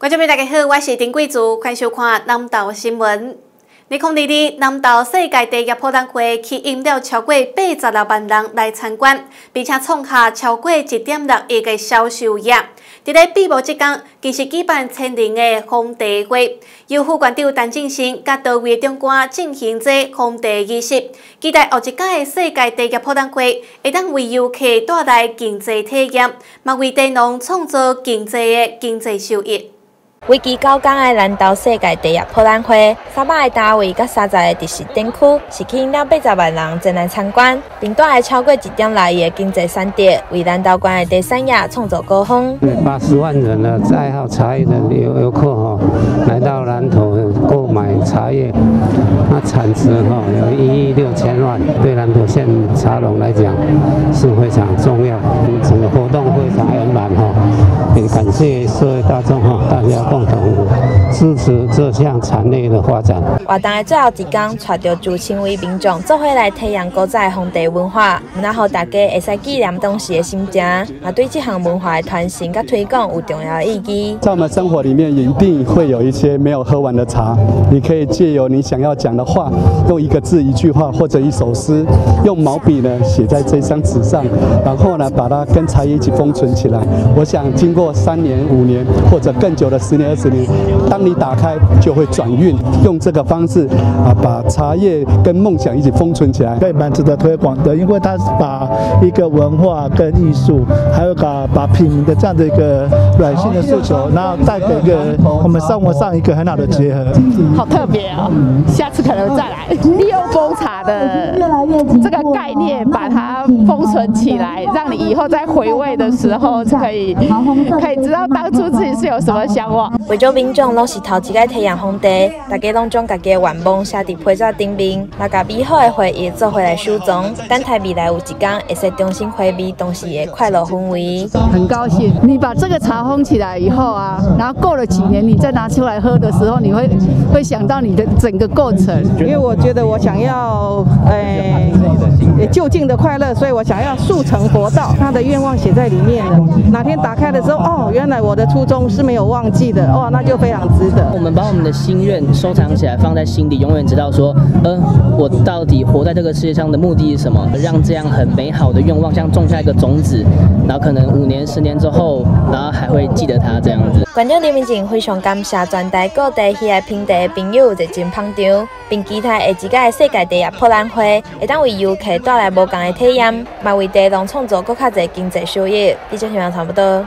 观众朋友大家好，我是丁贵珠，欢迎收看南岛新闻。二零二二南岛世界第一博览会吸引了超过八十六万人来参观，并且创下超过一点六亿个销售额。伫咧闭幕即天，其实举办千人的红茶会，由副馆长陈振兴甲多位长官进行这红茶仪式，期待后一届的世界第一博览会会当为游客带来经济体验，嘛为地农创造经济的经济收益。为期九天的南投世界第一博览会，三百个单位甲三十个特色展区，吸引了八十万人前来参观，并带来超过一点六亿的经济产值，为南投县的第三亚创造高峰。八十万人的爱好茶叶的游游客哈，来到南投购买茶叶，那产值哈有一亿六千万，对南投县茶农来讲是非常重要。整个活动非常圆满哈，也感谢社会大众哈，大家。共同支持这项产业的发展。活动的最后一天，带着主千位民众做回来体验古早红茶文化，然后大家会使纪念当时的心情，也对这项文化的传承甲推广有重要的意义。在我们生活里面，一定会有一些没有喝完的茶，你可以借由你想要讲的话，用一个字、一句话或者一首诗，用毛笔呢写在这张纸上，然后呢把它跟茶叶一起封存起来。我想经过三年、五年或者更久的十年。二十年，当你打开就会转运，用这个方式啊，把茶叶跟梦想一起封存起来，可以蛮值得推广的，因为它把一个文化跟艺术，还有把把品民的这样的一个软性的诉求，然后带给一个我们生活上一个很好的结合。好特别哦，下次可能再来。利用封茶的这个概念，把它封存起来，让你以后在回味的时候可以可以知道当初自己是有什么向往。为咗民众拢是头一个太阳红茶，大家拢将家己的愿望写伫批纸顶面，把甲美好的回忆做回来收藏，等待未来有一天会使重新回味当时的快乐氛围。很高兴，你把这个茶封起来以后啊，然后过了几年，你再拿出来喝的时候，你会会想到你的整个过程。因为我觉得我想要，诶，就近的快乐，所以我想要速成活道。他的愿望写在里面了，哪天打开的时候，哦，原来我的初衷是没有忘记的。哇，那就非常值得。我们把我们的心愿收藏起来，放在心底，永远知道说，呃，我到底活在这个世界上的目的是什么？让这样很美好的愿望，像种下一个种子，然后可能五年、十年之后，然后还会记得它这样子。观众李明静非常感谢全台各地喜爱品茶的朋友热情捧场，并期待下一届世界第一博览会会当为游客带来无同的体验，嘛为地方创造更较侪经济收益。以上新闻差不多。